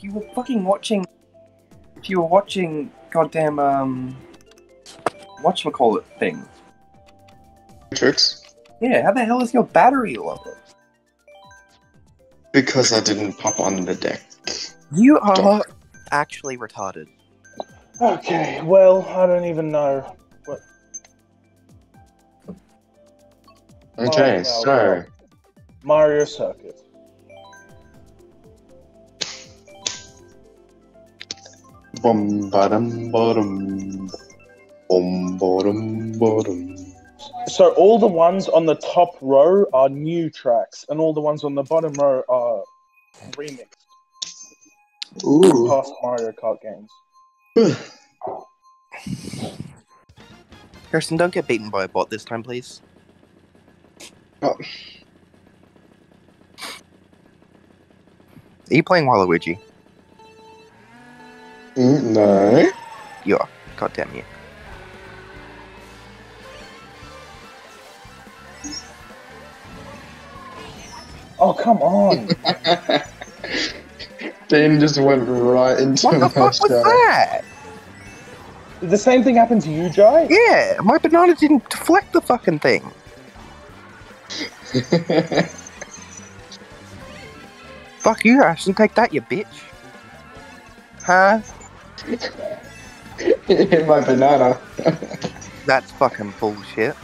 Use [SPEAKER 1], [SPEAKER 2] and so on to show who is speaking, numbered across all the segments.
[SPEAKER 1] if you were fucking watching, if you were watching, goddamn, um, call it thing.
[SPEAKER 2] Matrix?
[SPEAKER 1] Yeah, how the hell is your battery low?
[SPEAKER 2] Because I didn't pop on the deck.
[SPEAKER 3] You are actually retarded.
[SPEAKER 4] Okay, well, I don't even know. what.
[SPEAKER 2] Okay,
[SPEAKER 4] Oh, no,
[SPEAKER 2] so
[SPEAKER 4] Mario Circuit.
[SPEAKER 2] Bum bottom bottom bum bottom bottom.
[SPEAKER 4] So all the ones on the top row are new tracks, and all the ones on the bottom row are remixed
[SPEAKER 2] Ooh.
[SPEAKER 4] past Mario Kart games.
[SPEAKER 3] Kirsten, don't get beaten by a bot this time, please.
[SPEAKER 2] Oh.
[SPEAKER 3] Are you playing Waluigi?
[SPEAKER 2] No.
[SPEAKER 3] You are. God damn you.
[SPEAKER 4] Oh come on!
[SPEAKER 2] Dean just went right into
[SPEAKER 3] What the
[SPEAKER 2] my
[SPEAKER 3] fuck was
[SPEAKER 2] shot.
[SPEAKER 3] that?
[SPEAKER 4] the same thing happened to you, Jai.
[SPEAKER 3] Yeah, my banana didn't deflect the fucking thing. Fuck you, Ashton. Take that, you bitch. Huh?
[SPEAKER 2] Hit my banana.
[SPEAKER 3] That's fucking bullshit.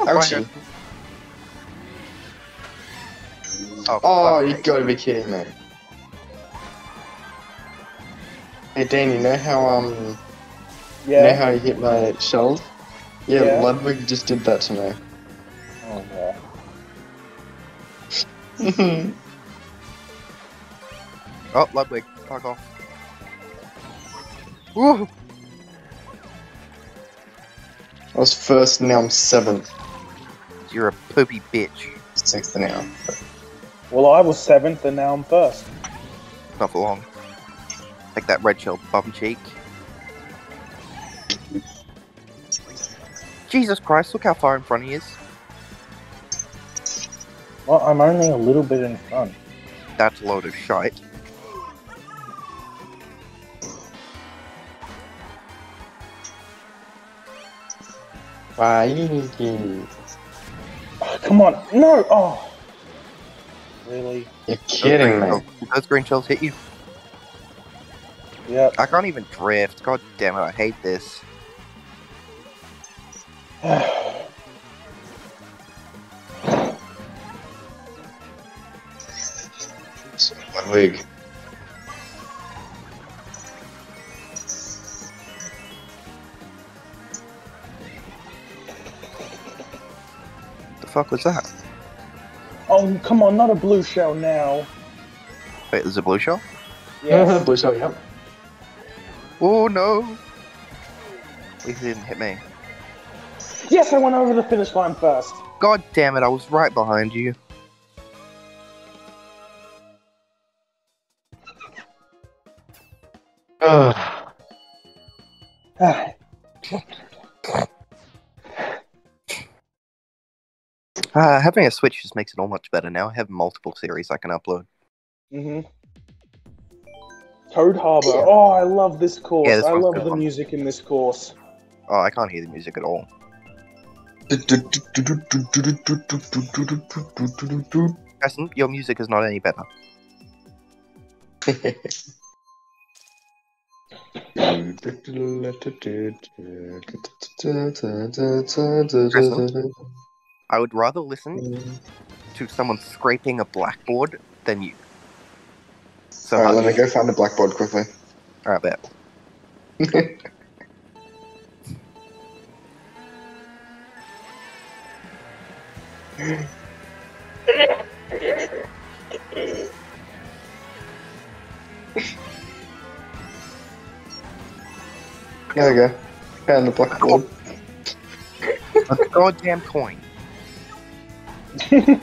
[SPEAKER 2] Ouchie.
[SPEAKER 3] Oh,
[SPEAKER 2] Oh,
[SPEAKER 3] fuck.
[SPEAKER 2] you gotta be kidding me. Hey Dan, you know how um you know how you hit my shells? Yeah,
[SPEAKER 4] Yeah.
[SPEAKER 2] Ludwig just did that to me.
[SPEAKER 4] Oh yeah.
[SPEAKER 3] Oh, Ludwig, fuck off. Woo!
[SPEAKER 2] I was first, now I'm seventh.
[SPEAKER 3] You're a poopy bitch.
[SPEAKER 2] Sixth now.
[SPEAKER 4] Well, I was seventh, and now I'm first.
[SPEAKER 3] Not for long. Like that red shell bum cheek. Jesus Christ, look how far in front he is.
[SPEAKER 4] Well, I'm only a little bit in front.
[SPEAKER 3] That's a load of shite.
[SPEAKER 2] Why?
[SPEAKER 4] Oh, come on! No! Oh. Really?
[SPEAKER 2] You're kidding me.
[SPEAKER 3] Those green shells hit you.
[SPEAKER 4] Yeah.
[SPEAKER 3] I can't even drift. God damn it, I hate this.
[SPEAKER 2] Ludwig.
[SPEAKER 3] The fuck was that?
[SPEAKER 4] oh, come on! Not a blue shell now.
[SPEAKER 3] Wait, there's a blue shell?
[SPEAKER 4] Yes.
[SPEAKER 2] Blue shell, yep.
[SPEAKER 3] Oh no! At least it didn't hit me.
[SPEAKER 4] Yes, I went over the finish line first.
[SPEAKER 3] God damn it, I was right behind you.
[SPEAKER 2] Ugh.
[SPEAKER 4] Ah,
[SPEAKER 3] Uh, having a Switch just makes it all much better now. I have multiple series I can upload.
[SPEAKER 4] hmm Toad Harbor. Oh, I love this course.
[SPEAKER 3] Yeah, this
[SPEAKER 4] I love the
[SPEAKER 3] one.
[SPEAKER 4] music in this course.
[SPEAKER 3] Oh, I can't hear the music at all. Preston, your music is not any better. I would rather listen to someone scraping a blackboard than you. So,
[SPEAKER 2] Alright, let me go find the blackboard quickly.
[SPEAKER 3] Alright, bet.
[SPEAKER 2] There we go. Found the blackboard.
[SPEAKER 3] A goddamn coin.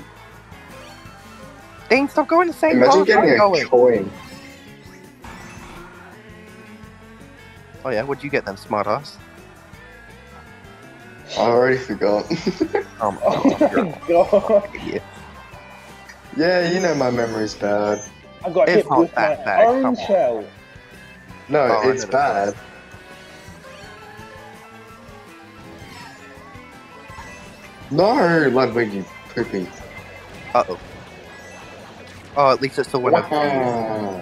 [SPEAKER 3] Dang, stop going the same
[SPEAKER 2] Imagine getting
[SPEAKER 3] I'm
[SPEAKER 2] a
[SPEAKER 3] going.
[SPEAKER 2] coin.
[SPEAKER 3] Oh yeah, what'd you get then, smartass?
[SPEAKER 2] I already forgot.
[SPEAKER 3] Oh my
[SPEAKER 4] Oh
[SPEAKER 3] god, you're
[SPEAKER 4] god.
[SPEAKER 3] an
[SPEAKER 2] yeah, you know my memory's bad.
[SPEAKER 4] I got
[SPEAKER 3] It's
[SPEAKER 4] hit
[SPEAKER 3] not
[SPEAKER 4] with my
[SPEAKER 3] that bad, come
[SPEAKER 4] own
[SPEAKER 3] on.
[SPEAKER 4] shell.
[SPEAKER 2] No,
[SPEAKER 3] Oh,
[SPEAKER 2] it's bad. No, Ludwig, you poopy.
[SPEAKER 3] Uh oh. Oh, at least it's the one of
[SPEAKER 2] Wow.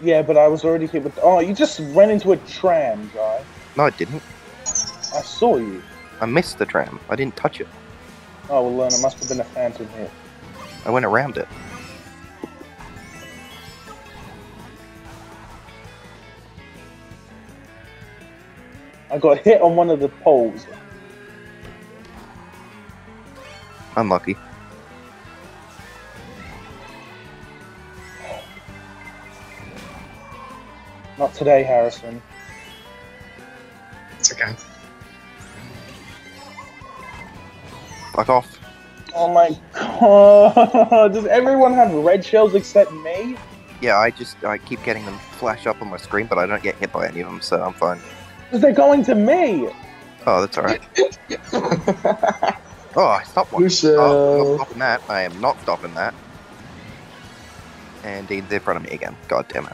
[SPEAKER 4] Yeah, but I was already hit with. Oh, you just ran into a tram, guy.
[SPEAKER 3] No, I didn't.
[SPEAKER 4] I saw you.
[SPEAKER 3] I missed the tram. I didn't touch it.
[SPEAKER 4] Oh, well, then it must have been a phantom hit.
[SPEAKER 3] I went around it.
[SPEAKER 4] I got hit on one of the poles.
[SPEAKER 3] Unlucky.
[SPEAKER 4] Not today, Harrison.
[SPEAKER 2] It's okay.
[SPEAKER 3] Fuck off.
[SPEAKER 4] Oh my god! Does everyone have red shells except me?
[SPEAKER 3] Yeah, I just I keep getting them flash up on my screen, but I don't get hit by any of them, so I'm fine.
[SPEAKER 4] Because they're going to me!
[SPEAKER 3] Oh, that's alright. Oh, I stopped one.
[SPEAKER 2] Lucio.
[SPEAKER 3] Oh, I'm not uh, stopping that. I am not stopping that. And Dean's in front of me again. God damn it.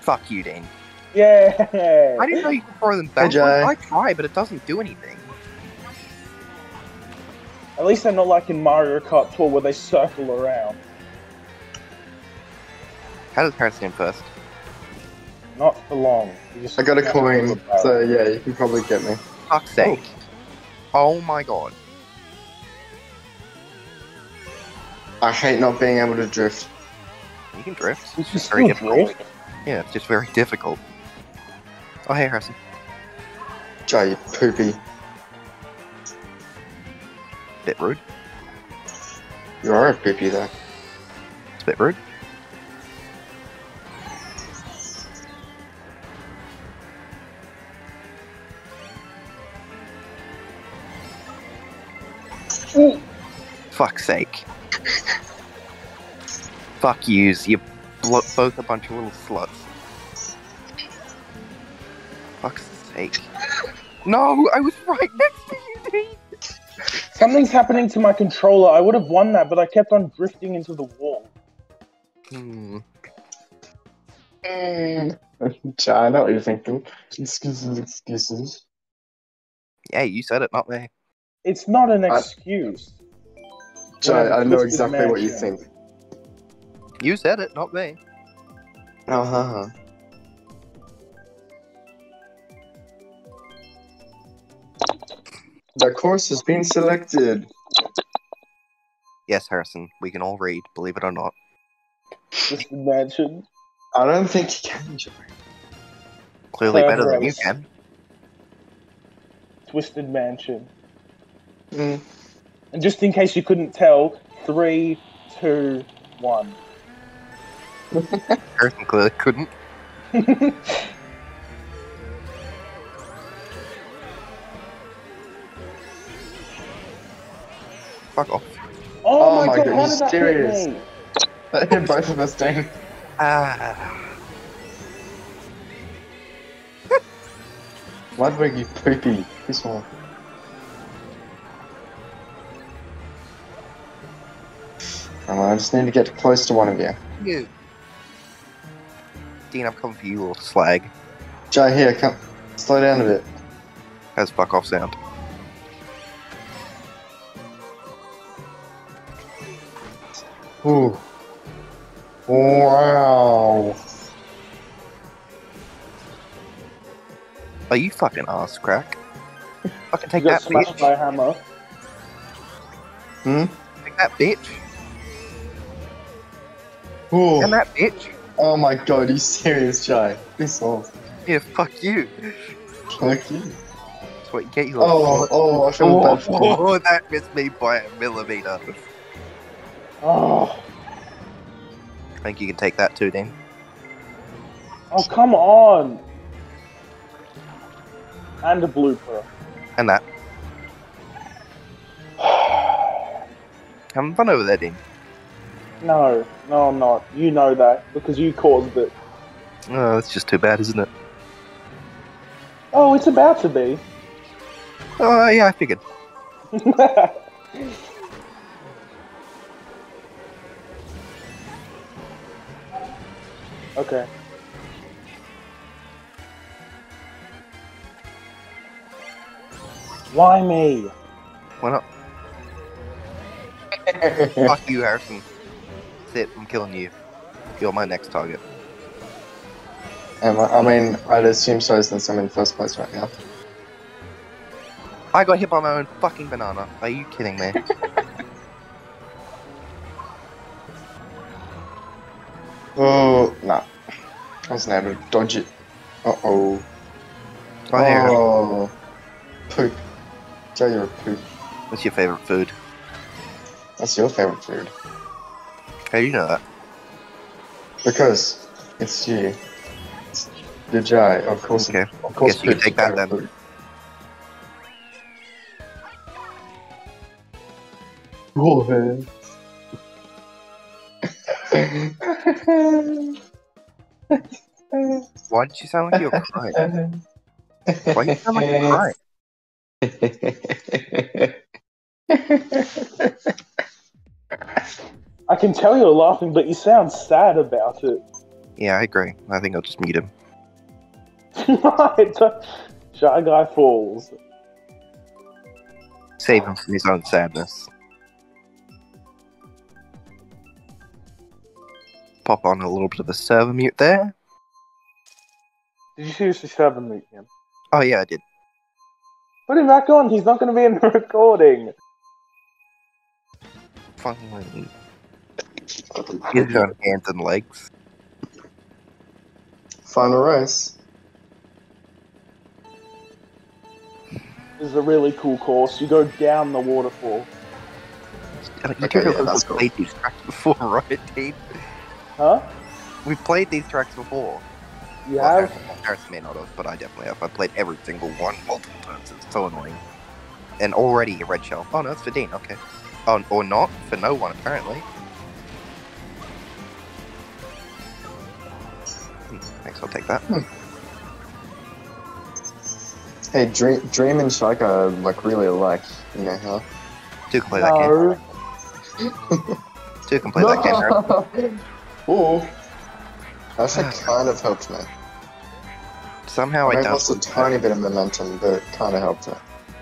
[SPEAKER 3] Fuck you, Dean.
[SPEAKER 4] Yeah!
[SPEAKER 3] I didn't know you could throw them back.
[SPEAKER 2] Jay.
[SPEAKER 3] I try, but it doesn't do anything.
[SPEAKER 4] At least they're not like in Mario Kart Tour where they circle around.
[SPEAKER 3] How does Harrison in first?
[SPEAKER 4] Not for long.
[SPEAKER 2] I got a coin, so yeah, you can probably get me.
[SPEAKER 3] Fuck's sake. Oh my god.
[SPEAKER 2] I hate not being able to drift.
[SPEAKER 3] You can drift. It's just very difficult.
[SPEAKER 4] drift.
[SPEAKER 3] Yeah, it's just very difficult. Oh, hey, Harrison.
[SPEAKER 2] Jay, poopy.
[SPEAKER 3] Bit rude.
[SPEAKER 2] You are a poopy though.
[SPEAKER 3] It's a bit rude.
[SPEAKER 4] Ooh.
[SPEAKER 3] Fuck's sake. Fuck yous. You're both a bunch of little sluts. Fuck's sake. No, I was right next to you, Dean.
[SPEAKER 4] Something's happening to my controller. I would have won that, but I kept on drifting into the wall.
[SPEAKER 3] Hmm.
[SPEAKER 2] Jay, I know what you're thinking. Excuses, excuses.
[SPEAKER 3] Yeah, you said it, not me.
[SPEAKER 4] It's not an excuse.
[SPEAKER 2] Jay,
[SPEAKER 4] Well,
[SPEAKER 2] I know exactly what you think.
[SPEAKER 3] You said it, not me.
[SPEAKER 2] Uh huh. The course has been selected.
[SPEAKER 3] Yes, Harrison, we can all read, believe it or not.
[SPEAKER 4] Just imagine.
[SPEAKER 2] I don't think you can, Jay.
[SPEAKER 3] Clearly better than you
[SPEAKER 4] Clever.
[SPEAKER 3] can.
[SPEAKER 4] Twisted Mansion.
[SPEAKER 2] Mm.
[SPEAKER 4] And just in case you couldn't tell, three, two, one.
[SPEAKER 3] Harrison clearly couldn't. Fuck off.
[SPEAKER 4] oh,
[SPEAKER 2] Oh
[SPEAKER 4] my
[SPEAKER 2] my
[SPEAKER 4] god,
[SPEAKER 2] God,
[SPEAKER 4] how
[SPEAKER 2] you
[SPEAKER 4] that
[SPEAKER 2] serious?
[SPEAKER 4] hit me?
[SPEAKER 2] That hit both of us down.
[SPEAKER 3] Ah.
[SPEAKER 2] Ludwig, you poopy. This one. Come on, I just need to get close to one of you.
[SPEAKER 3] You. Dean, I'm coming for you, little slag.
[SPEAKER 2] Jay, here, come. Slow down a bit.
[SPEAKER 3] How's fuck off sound?
[SPEAKER 2] Ooh. Wow.
[SPEAKER 3] Are you fucking ass crack? fucking take that, bitch.
[SPEAKER 4] smashed by hammer.
[SPEAKER 2] Hmm?
[SPEAKER 3] Take that, bitch.
[SPEAKER 2] Ooh.
[SPEAKER 3] And that, bitch.
[SPEAKER 2] Oh my god, you serious, Jay? This off.
[SPEAKER 3] Yeah, fuck you.
[SPEAKER 2] Fuck you.
[SPEAKER 3] That's what you get, you little
[SPEAKER 2] Oh,
[SPEAKER 3] slut.
[SPEAKER 2] oh, I feel
[SPEAKER 3] Oh,
[SPEAKER 2] bad for
[SPEAKER 3] oh, that missed me by a millimeter.
[SPEAKER 4] Oh,
[SPEAKER 3] I think you can take that too, Dean.
[SPEAKER 4] oh, come on. And a blooper.
[SPEAKER 3] And that. Having fun over there, Dean.
[SPEAKER 4] No, no, I'm not. You know that because you caused it.
[SPEAKER 3] Oh, that's just too bad, isn't it?
[SPEAKER 4] Oh, it's about to be.
[SPEAKER 3] Oh yeah, I figured.
[SPEAKER 4] okay. Why me?
[SPEAKER 3] Why not? Fuck you, Harrison. That's it. I'm killing you. You're my next target.
[SPEAKER 2] I, I mean, I'd assume so since I'm in first place right now.
[SPEAKER 3] I got hit by my own fucking banana. Are you kidding me?
[SPEAKER 2] Oh, nah. I wasn't able to dodge it. Uh oh.
[SPEAKER 3] Oh, here.
[SPEAKER 2] Oh. Poop. Joe, you're a poop.
[SPEAKER 3] What's your favorite food?
[SPEAKER 2] That's your favorite food.
[SPEAKER 3] How do you know that?
[SPEAKER 2] Because it's you. It's the Jai, of course.
[SPEAKER 3] Okay.
[SPEAKER 2] Of course,
[SPEAKER 3] Guess you can take that
[SPEAKER 2] favorite food. Oh, man.
[SPEAKER 3] Why did you sound like you were crying? Why do you sound like you're crying?
[SPEAKER 4] I can tell you're laughing, but you sound sad about it.
[SPEAKER 3] Yeah, I agree. I think I'll just mute him.
[SPEAKER 4] right. Shy Guy falls.
[SPEAKER 3] Save him from his own sadness. Pop on a little bit of a server mute there.
[SPEAKER 4] Did you seriously server mute him?
[SPEAKER 3] Oh yeah, I did.
[SPEAKER 4] Put him back on. He's not going to be in the recording.
[SPEAKER 3] Fucking his own hands and legs.
[SPEAKER 2] Final race.
[SPEAKER 4] This is a really cool course. You go down the waterfall.
[SPEAKER 3] You
[SPEAKER 2] Okay,
[SPEAKER 3] do
[SPEAKER 2] yeah,
[SPEAKER 3] know
[SPEAKER 2] that's
[SPEAKER 3] we've
[SPEAKER 2] cool.
[SPEAKER 3] played these tracks before, right, Dean?
[SPEAKER 4] Huh?
[SPEAKER 3] We've played these tracks before.
[SPEAKER 4] You
[SPEAKER 3] Well,
[SPEAKER 4] have?
[SPEAKER 3] Harrison- Harrison may not have, but I definitely have. I played every single one multiple times. It's so annoying. And already a red shell. Oh no, it's for Dean. Okay. Oh, or not for no one apparently. Hmm, Thanks, I'll take that.
[SPEAKER 2] Hey, Dream, Dream and Shaka are like really alike. You know how?
[SPEAKER 3] Two can play that game.
[SPEAKER 4] No.
[SPEAKER 3] Two can play that game. Harrison.
[SPEAKER 2] Ooh. Actually, kind of helped me.
[SPEAKER 3] Somehow
[SPEAKER 2] I,
[SPEAKER 3] I
[SPEAKER 2] mean,
[SPEAKER 3] don't.
[SPEAKER 2] lost a tiny bit of momentum, but it kind of helped me.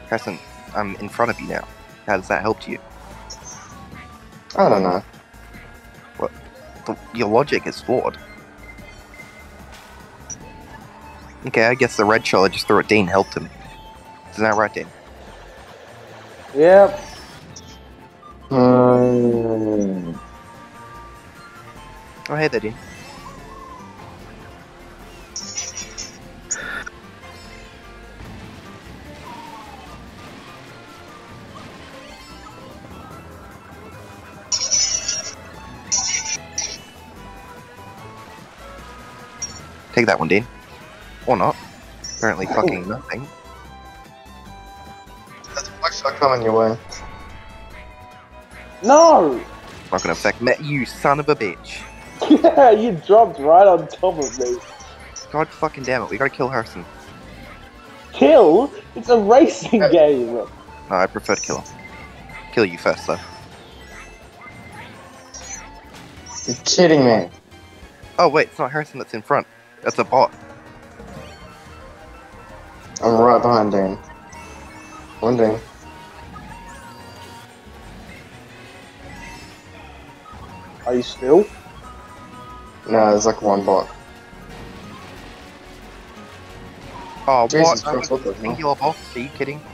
[SPEAKER 3] Harrison, I'm in front of you now. How does that help you?
[SPEAKER 2] I don't know.
[SPEAKER 3] The, your logic is flawed. Okay, I guess the red shell I just threw at Dean helped him. Isn't that right, Dean?
[SPEAKER 4] Yep.
[SPEAKER 2] Hmm.
[SPEAKER 3] Hey. Take that one, Dean. Or not. Apparently fucking nothing.
[SPEAKER 2] There's a black shark coming your way.
[SPEAKER 4] No!
[SPEAKER 3] Not gonna affect me. You son of a bitch.
[SPEAKER 4] Yeah, you dropped right on top of me.
[SPEAKER 3] God fucking damn it. We gotta kill Harrison.
[SPEAKER 4] Kill? It's a racing
[SPEAKER 2] Yeah.
[SPEAKER 4] game.
[SPEAKER 3] No, I prefer to kill him. Kill you first, though.
[SPEAKER 2] You're kidding me.
[SPEAKER 3] Oh, wait, it's not Harrison that's in front. That's a bot.
[SPEAKER 2] I'm right behind Dean. One Dean.
[SPEAKER 4] Are you still?
[SPEAKER 2] No, there's like one bot.
[SPEAKER 3] Oh,
[SPEAKER 2] Jesus
[SPEAKER 3] what?
[SPEAKER 2] Christ, what the?
[SPEAKER 3] Singular box? Are you kidding?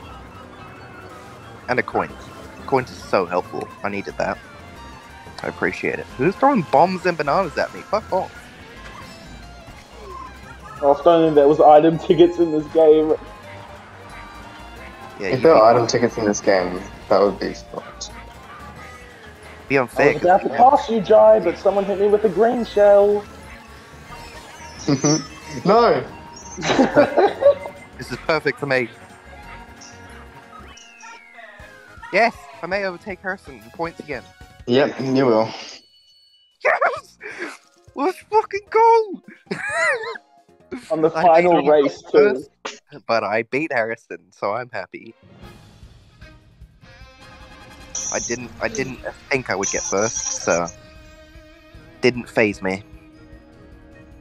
[SPEAKER 3] And a coin. Coins is so helpful. I needed that. I appreciate it. Who's throwing bombs and bananas at me? Fuck off.
[SPEAKER 4] If only there was item tickets in this game.
[SPEAKER 3] Yeah,
[SPEAKER 2] If there
[SPEAKER 3] be,
[SPEAKER 2] are item tickets in this game, that would be fucked.
[SPEAKER 3] Be
[SPEAKER 4] I
[SPEAKER 3] unfair.
[SPEAKER 4] was about to
[SPEAKER 3] 'cause-
[SPEAKER 4] pass you, Jai, but someone hit me with a green shell.
[SPEAKER 2] no!
[SPEAKER 3] This is perfect for me. Yes, I may overtake Harrison in points again.
[SPEAKER 2] Yep, you will.
[SPEAKER 3] Yes! Let's fucking go!
[SPEAKER 4] On the final race, too.
[SPEAKER 3] first. but I beat Harrison, so I'm happy. I didn't I didn't think I would get first, so didn't phase me.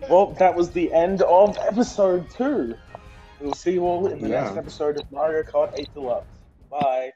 [SPEAKER 4] Well, that was the end of episode two. We'll see you all in the next episode of Mario Kart 8 Deluxe. Bye.